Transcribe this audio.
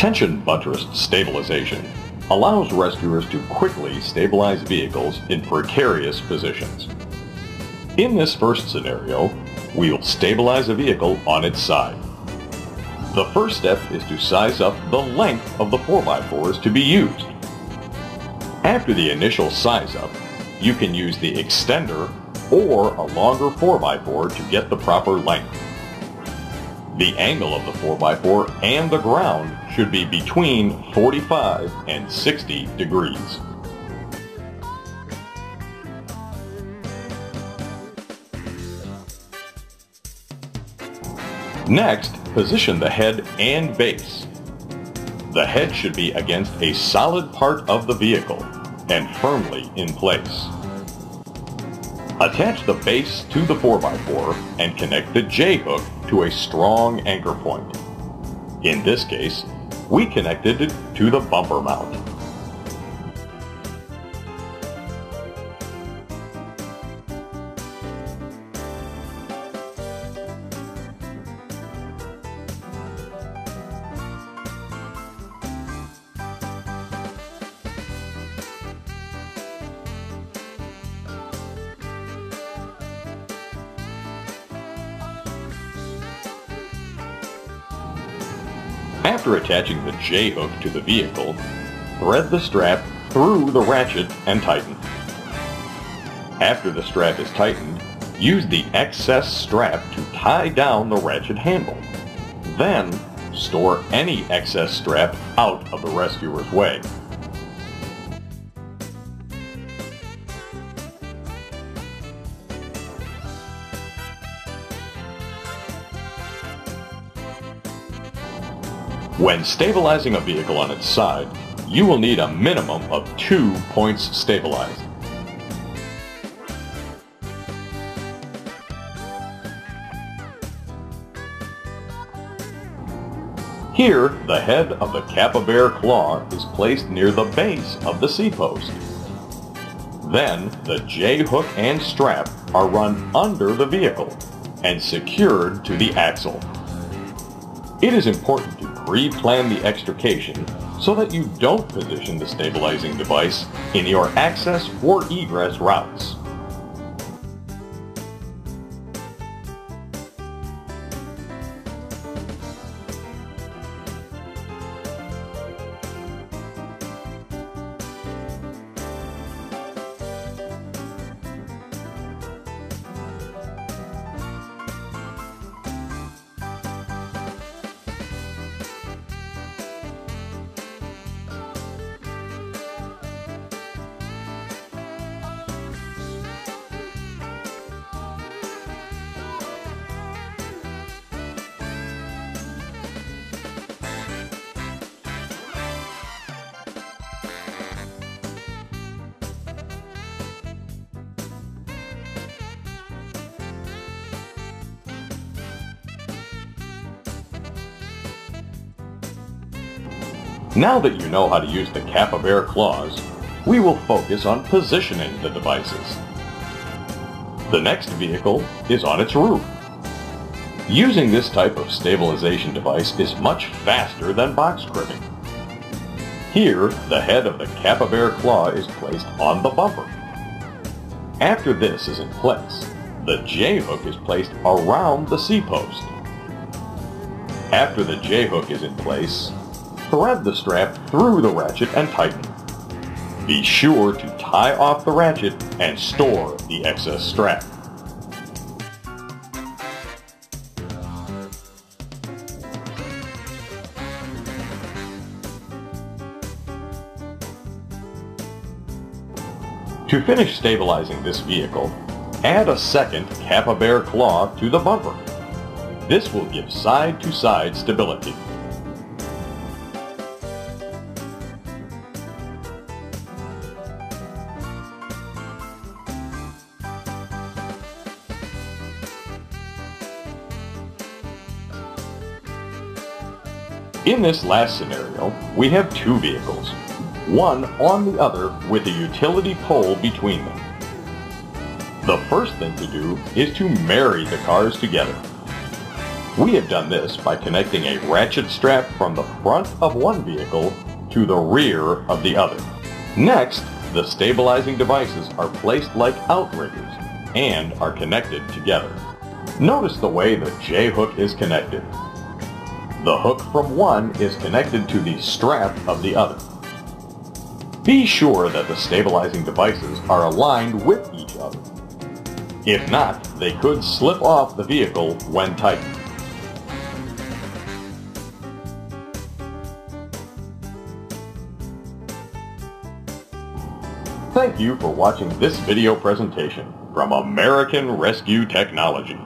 Tension buttressed stabilization allows rescuers to quickly stabilize vehicles in precarious positions. In this first scenario, we'll stabilize a vehicle on its side. The first step is to size up the length of the 4x4s to be used. After the initial size up, you can use the extender or a longer 4x4 to get the proper length. The angle of the 4x4 and the ground should be between 45 and 60 degrees. Next, position the head and base. The head should be against a solid part of the vehicle and firmly in place. Attach the base to the 4x4 and connect the J-hook to a strong anchor point. In this case, we connected it to the bumper mount. After attaching the J-hook to the vehicle, thread the strap through the ratchet and tighten. After the strap is tightened, use the excess strap to tie down the ratchet handle. Then, store any excess strap out of the rescuer's way. When stabilizing a vehicle on its side, you will need a minimum of two points stabilized. Here, the head of the Bear claw is placed near the base of the C-post. Then, the J-hook and strap are run under the vehicle and secured to the axle. It is important to pre-plan the extrication so that you don't position the stabilizing device in your access or egress routes. Now that you know how to use the Bear claws, we will focus on positioning the devices. The next vehicle is on its roof. Using this type of stabilization device is much faster than box cribbing. Here, the head of the Bear claw is placed on the bumper. After this is in place, the J-hook is placed around the C-post. After the J-hook is in place, thread the strap through the ratchet and tighten. Be sure to tie off the ratchet and store the excess strap. To finish stabilizing this vehicle, add a second Kappa Bear claw to the bumper. This will give side-to-side -side stability. In this last scenario, we have two vehicles, one on the other with a utility pole between them. The first thing to do is to marry the cars together. We have done this by connecting a ratchet strap from the front of one vehicle to the rear of the other. Next, the stabilizing devices are placed like outriggers and are connected together. Notice the way the J-hook is connected. The hook from one is connected to the strap of the other. Be sure that the stabilizing devices are aligned with each other. If not, they could slip off the vehicle when tightened. Thank you for watching this video presentation from American Rescue Technology.